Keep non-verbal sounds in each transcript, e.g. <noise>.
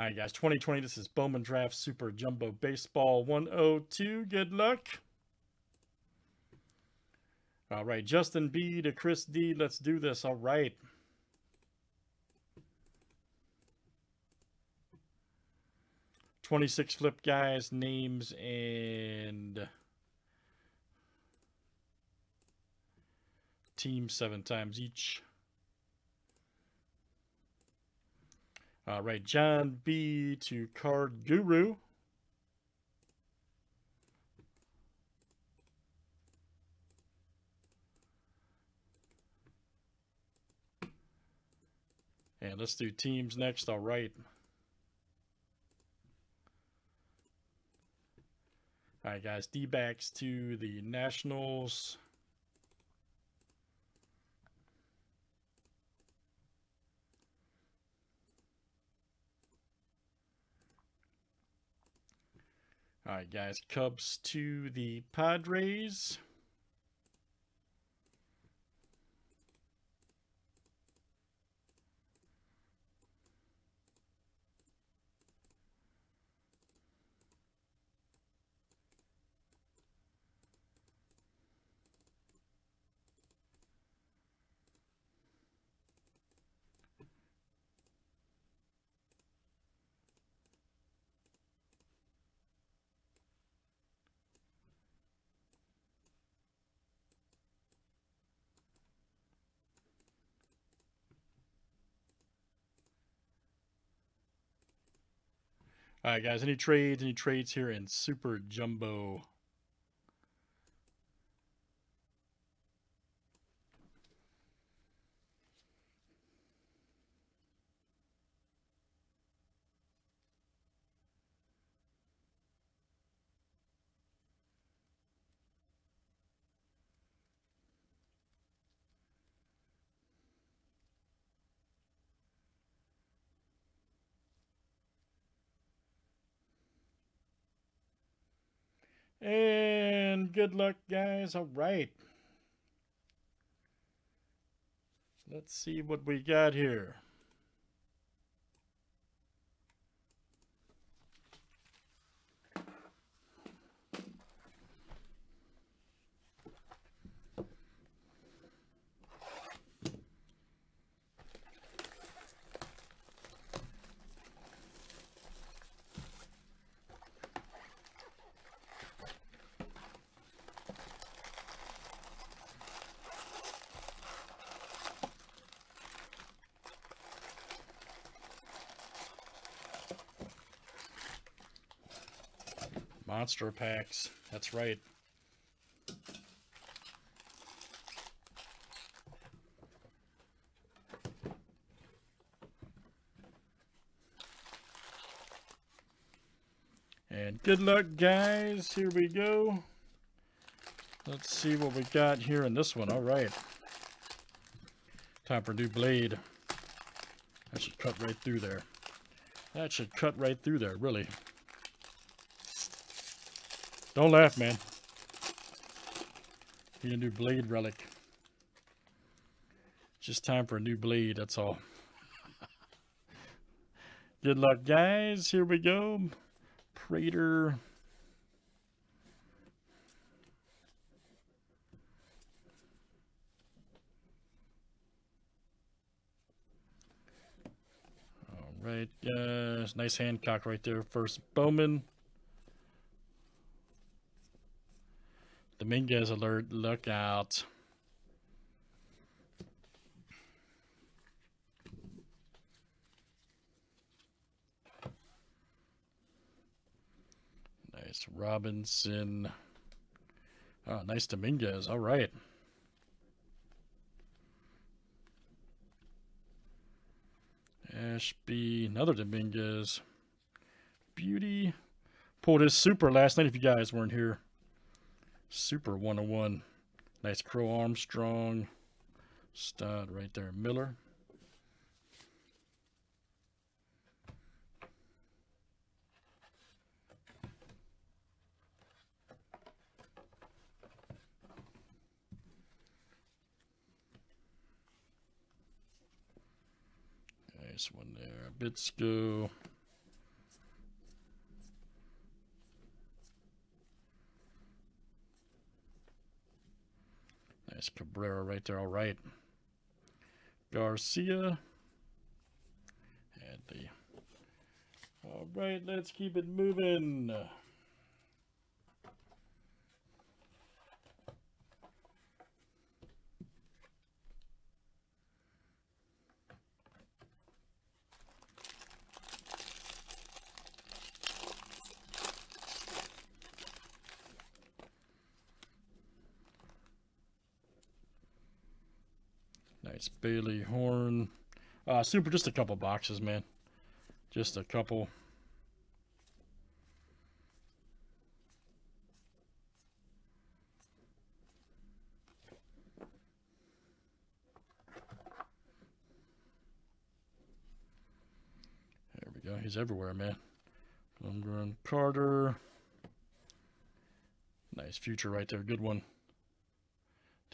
All right, guys, 2020. This is Bowman Draft Super Jumbo Baseball 102. Good luck. All right, Justin B to Chris D. Let's do this. All right. Twenty-six flip guys, names and team seven times each. All right, John B to Card Guru. And let's do teams next. All right. All right, guys. D backs to the Nationals. All right, guys. Cubs to the Padres. All right, guys. Any trades? Any trades here in Super Jumbo? And good luck, guys. All right. Let's see what we got here. Monster packs. That's right. And good luck, guys. Here we go. Let's see what we got here in this one. All right. Time for new blade. That should cut right through there. That should cut right through there, really. Don't laugh, man. Need a new blade relic. Just time for a new blade, that's all. <laughs> Good luck, guys. Here we go. Prater. All right, guys. Nice Hancock right there. First Bowman. Dominguez alert, look out. Nice Robinson. Oh, nice Dominguez. All right. Ashby, another Dominguez. Beauty. Pulled his super last night if you guys weren't here. Super 101. Nice Crow Armstrong. Stud right there. Miller. Nice one there. Bitsko. Nice Cabrera right there. All right. Garcia. The. All right, let's keep it moving. Nice Bailey Horn. Uh, super, just a couple boxes, man. Just a couple. There we go. He's everywhere, man. Lundgren Carter. Nice future right there. Good one.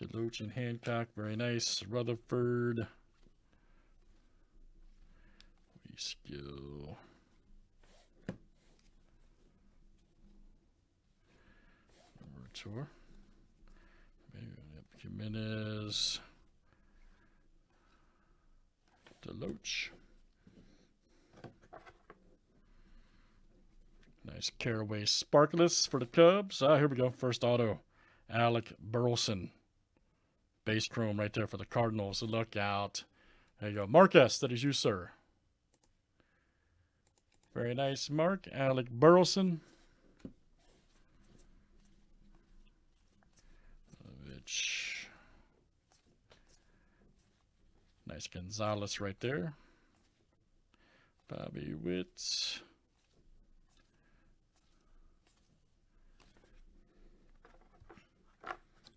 Deloach and Hancock, very nice. Rutherford. We skill. Number tour. Jimenez. Deloach. Nice Caraway Sparkless for the Cubs. Ah, here we go. First auto. Alec Burleson base chrome right there for the Cardinals. Look out. There you go. Marcus, that is you, sir. Very nice, Mark. Alec Burleson. Nice Gonzalez right there. Bobby Witt.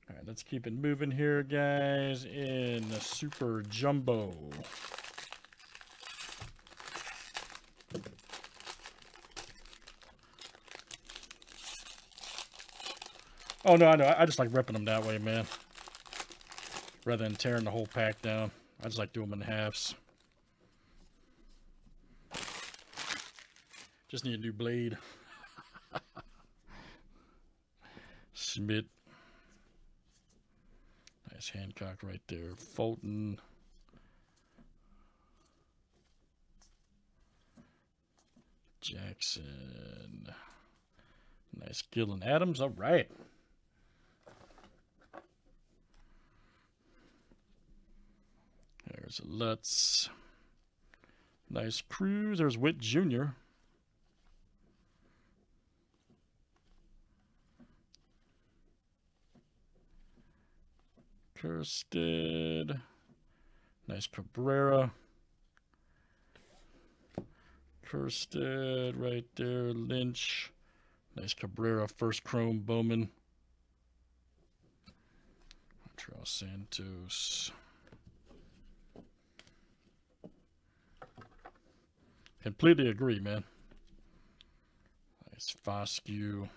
All right, let's keep it moving here, guys, in the Super Jumbo. Oh, no, I know. I just like ripping them that way, man. Rather than tearing the whole pack down. I just like doing them in halves. Just need a new blade. <laughs> Smith. Nice Hancock right there. Fulton. Jackson. Nice Gillen Adams. All right. There's Lutz. Nice Cruz. There's Witt Jr. Kjerstad. Nice Cabrera. Kjerstad right there. Lynch. Nice Cabrera. First Chrome Bowman. Charles Santos. Completely agree, man. Nice Foscue.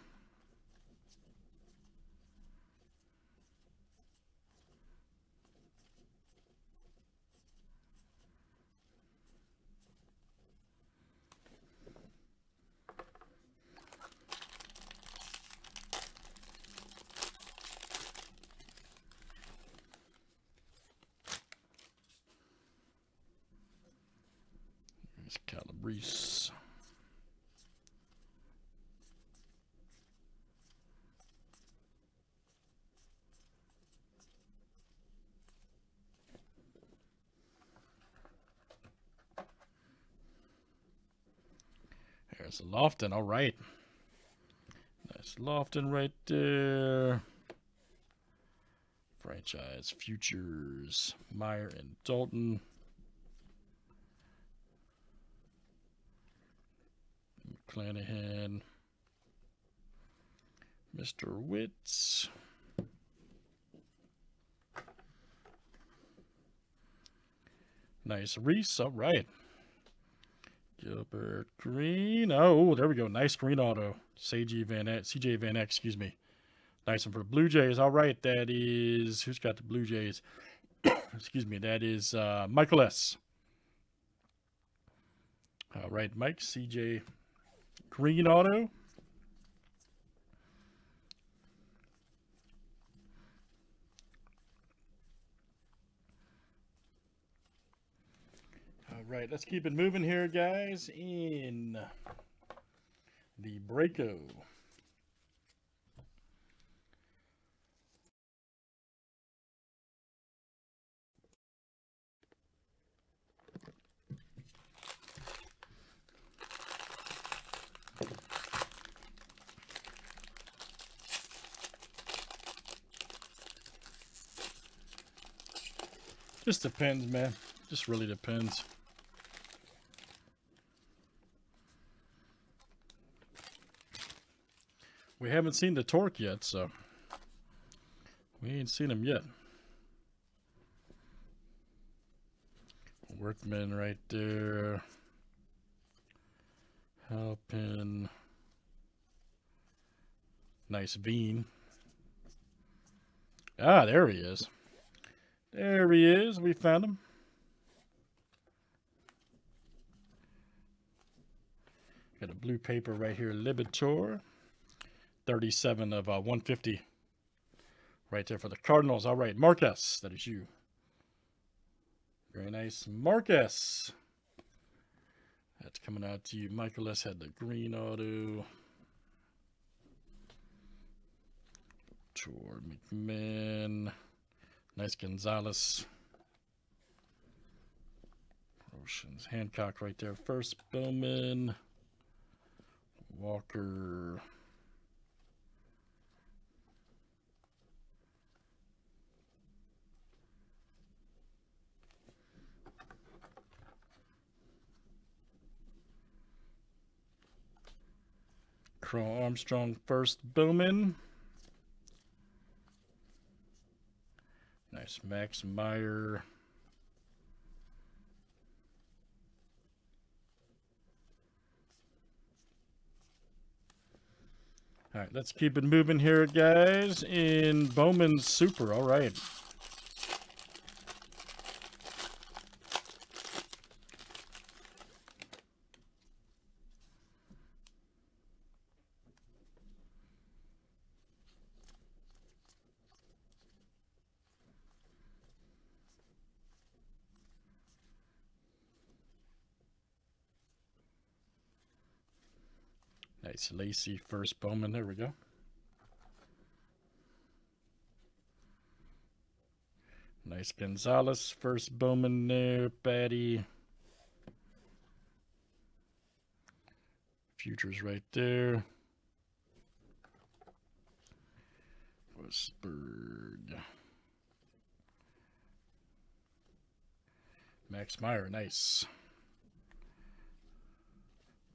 Calabrese. There's Loftin. All right. Nice Loftin right there. Franchise futures. Meyer and Dalton. McClanahan. Mr. Witz. Nice Reese. All right. Gilbert Green. Oh, there we go. Nice green auto. CJ Van CJ Van excuse me. Nice one for the Blue Jays. All right, that is who's got the Blue Jays? <coughs> excuse me. That is uh, Michael S. All right, Mike CJ green auto. All right, let's keep it moving here, guys, in the Braco. Just depends, man. Just really depends. We haven't seen the torque yet, so we ain't seen him yet. Workman right there. Helping. Nice bean. Ah, there he is. There he is. We found him. Got a blue paper right here, Liberatore. 37 of uh, 150 right there for the Cardinals. All right, Marcus, that is you. Very nice. Marcus. That's coming out to you. Michael S. had the green auto. Toward McMahon. Nice Gonzalez. Oceans. Hancock right there. First Bowman. Walker. Crow Armstrong first Bowman. Nice Max Meyer. All right, let's keep it moving here, guys. In Bowman's Super, all right. Nice Lacy first Bowman. There we go. Nice Gonzalez first Bowman there. Baty. Futures right there. Westburg. Max Meyer, nice.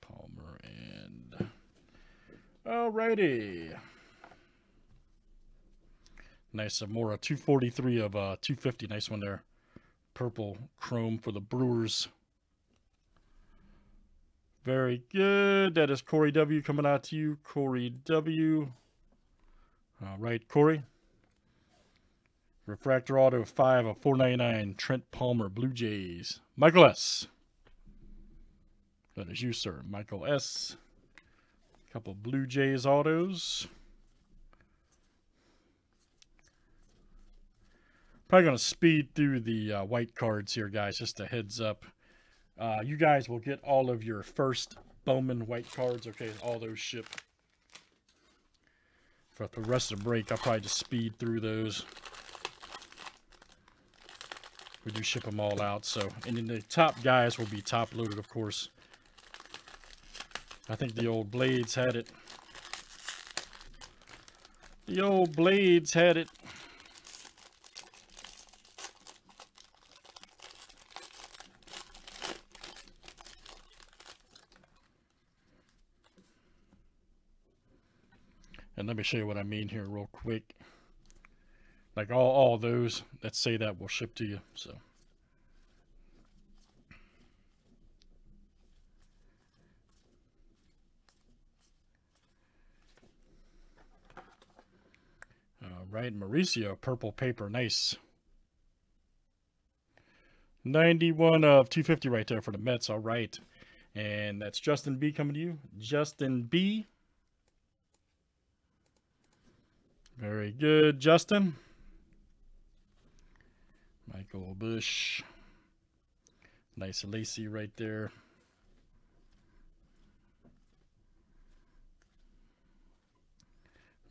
Palmer and Alrighty. Nice Zamora, 243 of uh, 250. Nice one there. Purple chrome for the Brewers. Very good. That is Corey W. coming out to you. Corey W. All right, Corey. Refractor Auto 5 of 499. Trent Palmer, Blue Jays. Michael S. That is you, sir. Michael S. Couple Blue Jays autos. Probably going to speed through the uh, white cards here, guys, just a heads up. Uh, you guys will get all of your first Bowman white cards, okay? All those ship. For the rest of the break, I'll probably just speed through those. We do ship them all out, so... And then the top guys will be top loaded, of course. I think the old blades had it. The old blades had it. And let me show you what I mean here real quick. Like all, all those that say that will ship to you. So. Right? Mauricio, purple paper, nice. 91 of 250 right there for the Mets, all right. And that's Justin B coming to you. Justin B. Very good, Justin. Michael Busch. Nice lacy right there.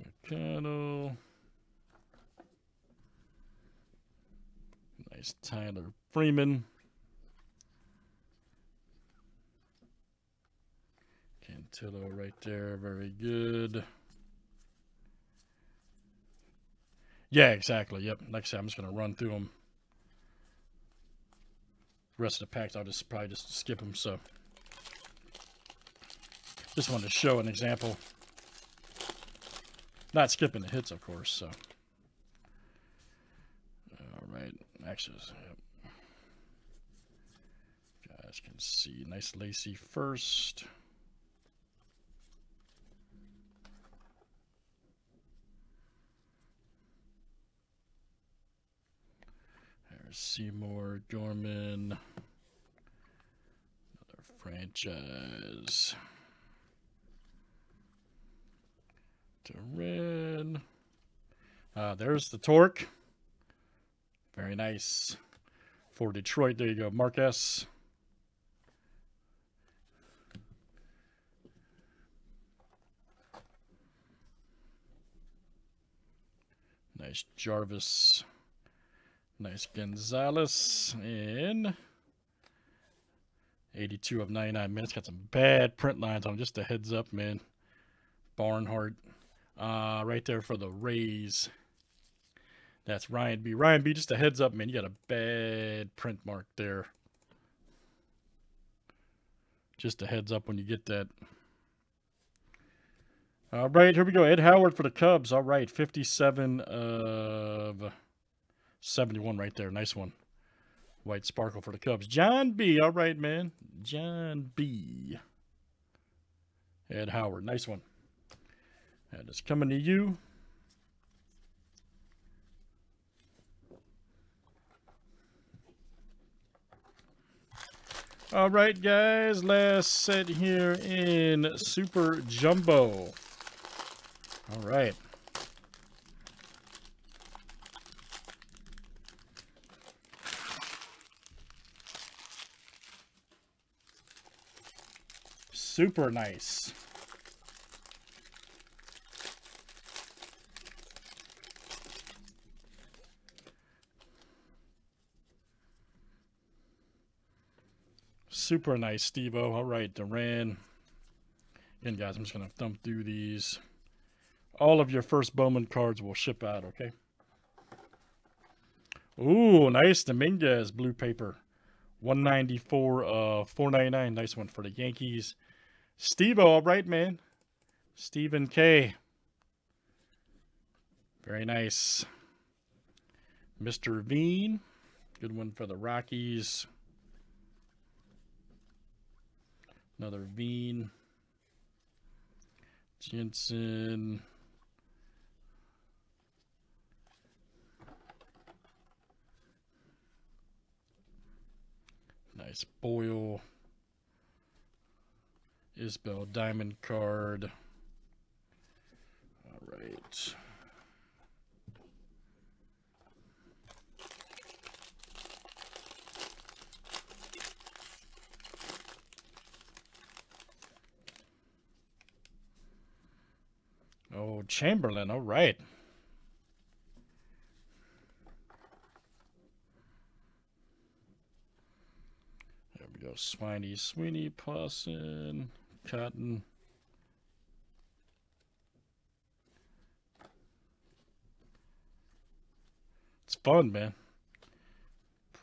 McConnell. Nice Tyler Freeman. Cantillo right there. Very good. Yeah, exactly. Yep. Like I said, I'm just going to run through them. The rest of the packs, I'll just probably just skip them. So, just wanted to show an example. Not skipping the hits, of course. So, right. Actually, yep. Guys can see nice lacy first. There's Seymour, Gorman, another franchise. Duran. Uh, there's the torque. Very nice. For Detroit, there you go. Marquez. Nice Jarvis. Nice Gonzalez. And 82 of 99 minutes. Got some bad print lines on Just a heads up, man. Barnhart. Uh, right there for the Rays. That's Ryan B. Ryan B, just a heads up, man. You got a bad print mark there. Just a heads up when you get that. All right, here we go. Ed Howard for the Cubs. All right, 57 of 71 right there. Nice one. White sparkle for the Cubs. John B. All right, man. John B. Ed Howard. Nice one. That is coming to you. All right, guys, last set here in Super Jumbo. All right. Super nice. Super nice, Stevo. All right, Duran. Again, guys, I'm just going to thumb through these. All of your first Bowman cards will ship out, okay? Ooh, nice Dominguez blue paper. 194 uh 499 nice one for the Yankees. Steve all right man. Stephen K. Very nice. Mr. Veen. Good one for the Rockies. Another Veen. Jensen. Nice Boyle. Isbel Diamond card. All right. Oh, Chamberlain. All right. There we go. Swiney, Sweeney, Pawson, Cotton. It's fun, man.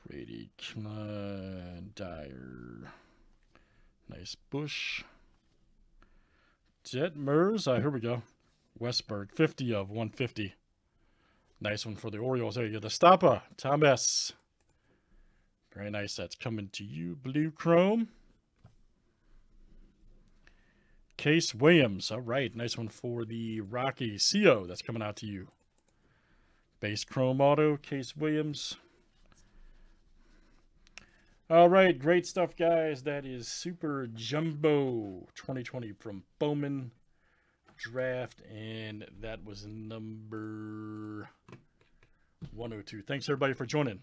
Pretty Klein, Dyer. Nice Bush. Detmers. Uh, here we go. Westburg, 50 of 150. Nice one for the Orioles. There you go. The Stoppa, Thomas. Very nice. That's coming to you. Blue Chrome. Case Williams. All right. Nice one for the Rocky CO. That's coming out to you. Base Chrome Auto. Case Williams. All right. Great stuff, guys. That is Super Jumbo 2020 from Bowman draft, and that was number 102. Thanks, everybody, for joining.